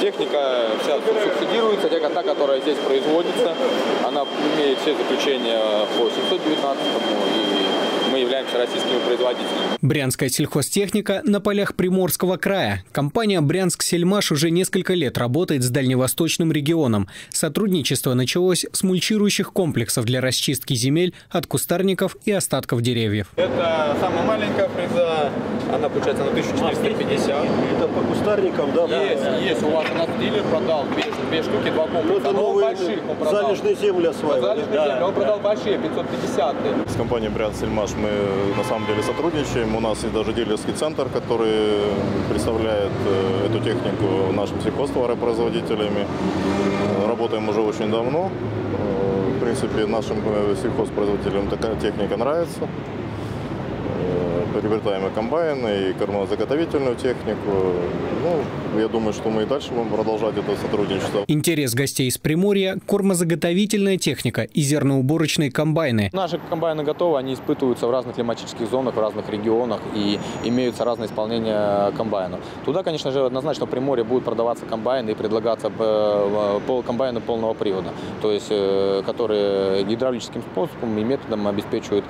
Техника вся субсидируется, та, которая здесь производится, она имеет все заключения по 719 и мы являемся российскими производителями. Брянская сельхозтехника на полях Приморского края. Компания «Брянск Сельмаш» уже несколько лет работает с дальневосточным регионом. Сотрудничество началось с мульчирующих комплексов для расчистки земель от кустарников и остатков деревьев. Это самая маленькая фреза, она получается на 1450. Кустарникам, да? Есть, есть. У вас у нас дилер продал две, две штуки, два комплекса. Ну, это новые больших он продал. Залежные земли осваивали. Залежные да. земли. Он продал большие, 550 -е. С компанией «Брянск Сельмаш» мы на самом деле сотрудничаем. У нас есть даже дилерский центр, который представляет э, эту технику нашим сельхозтоваропроизводителями. Работаем уже очень давно. Э, в принципе, нашим э, сельхозпроизводителям такая техника нравится приобретаем и комбайны, и кормозаготовительную технику. Ну, я думаю, что мы и дальше будем продолжать это сотрудничество. Интерес гостей из Приморья – кормозаготовительная техника и зерноуборочные комбайны. Наши комбайны готовы, они испытываются в разных климатических зонах, в разных регионах и имеются разные исполнения комбайнов. Туда, конечно же, однозначно в Приморье будут продаваться комбайны и предлагаться комбайны полного привода, то есть которые гидравлическим способом и методом обеспечивают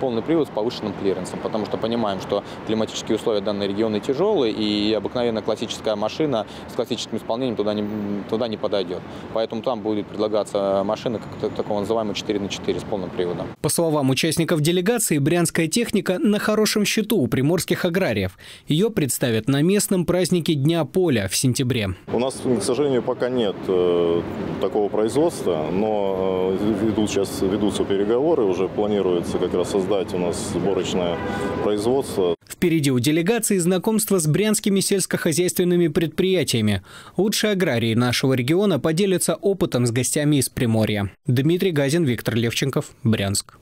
полный привод с повышенным клиренсом, потому что понимаем, что климатические условия данной регионы тяжелые, и обыкновенно классическая машина с классическим исполнением туда не, туда не подойдет. Поэтому там будет предлагаться машина, как такого называемого 4 на 4 с полным приводом. По словам участников делегации, брянская техника на хорошем счету у приморских аграриев. Ее представят на местном празднике Дня поля в сентябре. У нас, к сожалению, пока нет э, такого производства, но э, ведут, сейчас ведутся переговоры, уже планируется как раз создать у нас сборочное производства. Впереди у делегации знакомство с брянскими сельскохозяйственными предприятиями. Лучшие аграрии нашего региона поделятся опытом с гостями из Приморья. Дмитрий Газин, Виктор Левченков, Брянск.